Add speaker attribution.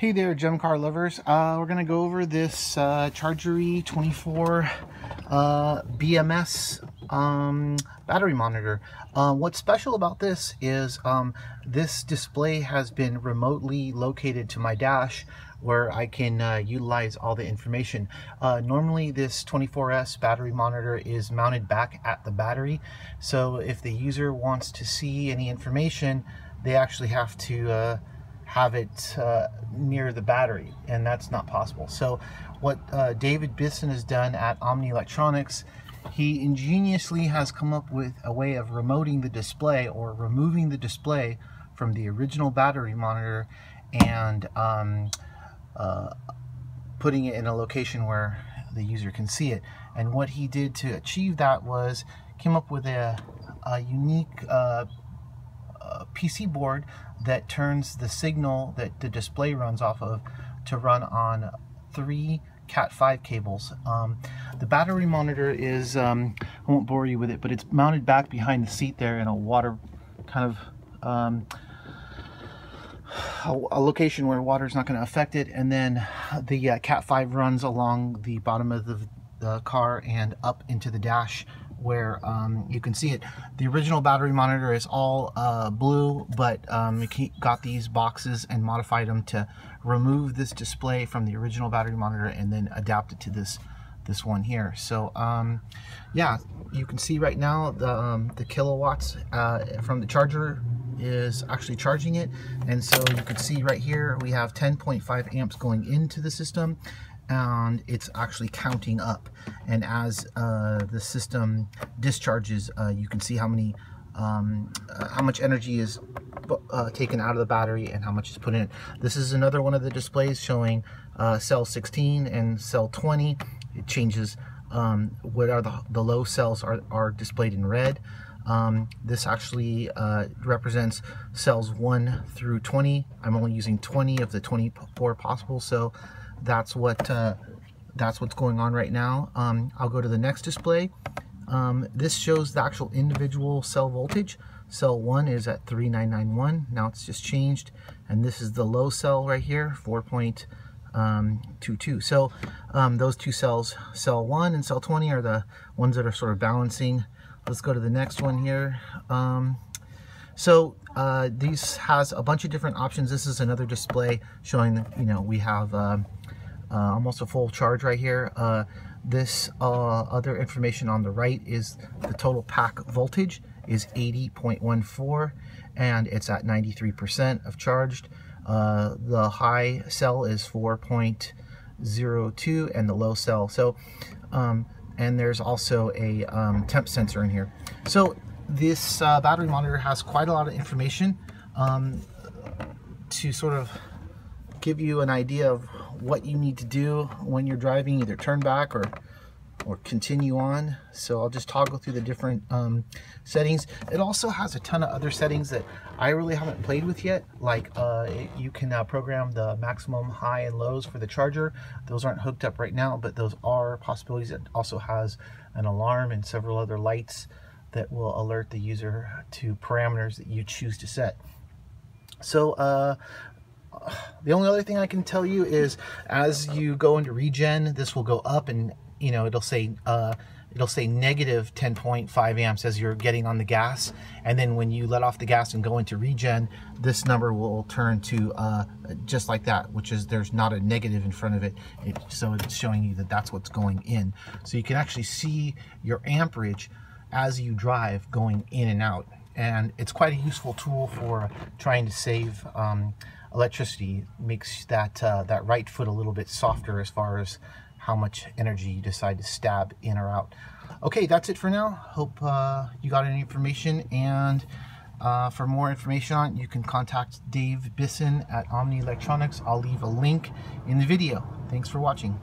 Speaker 1: Hey there, gem car lovers. Uh, we're gonna go over this uh, Chargery 24 uh, BMS um, battery monitor. Uh, what's special about this is um, this display has been remotely located to my dash where I can uh, utilize all the information. Uh, normally this 24S battery monitor is mounted back at the battery. So if the user wants to see any information, they actually have to uh, have it uh, near the battery, and that's not possible. So what uh, David Bissen has done at Omni Electronics, he ingeniously has come up with a way of remoting the display or removing the display from the original battery monitor and um, uh, putting it in a location where the user can see it. And what he did to achieve that was came up with a, a unique uh, PC board that turns the signal that the display runs off of to run on three Cat5 cables. Um, the battery monitor is, um, I won't bore you with it, but it's mounted back behind the seat there in a water kind of um, a, location where water is not going to affect it. And then the uh, Cat5 runs along the bottom of the, the car and up into the dash where um, you can see it. The original battery monitor is all uh, blue, but um, we got these boxes and modified them to remove this display from the original battery monitor and then adapt it to this this one here. So um, yeah, you can see right now the, um, the kilowatts uh, from the charger is actually charging it. And so you can see right here, we have 10.5 amps going into the system and it's actually counting up. And as uh, the system discharges, uh, you can see how many, um, uh, how much energy is uh, taken out of the battery and how much is put in. This is another one of the displays showing uh, cell 16 and cell 20. It changes um, what are the, the low cells are, are displayed in red. Um, this actually uh, represents cells 1 through 20. I'm only using 20 of the 24 possible, so that's what uh, that's what's going on right now. Um, I'll go to the next display. Um, this shows the actual individual cell voltage. Cell 1 is at 3991. Now it's just changed. And this is the low cell right here, 4.22. Um, so um, those two cells, cell 1 and cell 20, are the ones that are sort of balancing. Let's go to the next one here. Um, so uh, these has a bunch of different options. This is another display showing, that, you know, we have almost a full charge right here. Uh, this uh, other information on the right is the total pack voltage is 80.14 and it's at 93% of charged. Uh, the high cell is 4.02 and the low cell. So, um, and there's also a um, temp sensor in here. So this uh, battery monitor has quite a lot of information um, to sort of give you an idea of what you need to do when you're driving, either turn back or or continue on. So I'll just toggle through the different um, settings. It also has a ton of other settings that I really haven't played with yet. Like uh, you can uh, program the maximum high and lows for the charger. Those aren't hooked up right now, but those are possibilities. It also has an alarm and several other lights that will alert the user to parameters that you choose to set. So uh, the only other thing I can tell you is as you go into regen, this will go up and you know it'll say uh, it'll say negative 10.5 amps as you're getting on the gas. And then when you let off the gas and go into regen this number will turn to uh, just like that which is there's not a negative in front of it. it so it's showing you that that's what's going in. So you can actually see your amperage as you drive going in and out. And it's quite a useful tool for trying to save um, electricity makes that uh, that right foot a little bit softer as far as how much energy you decide to stab in or out. Okay, that's it for now. Hope uh, you got any information and uh, for more information on it, you can contact Dave Bissen at Omni Electronics. I'll leave a link in the video. Thanks for watching.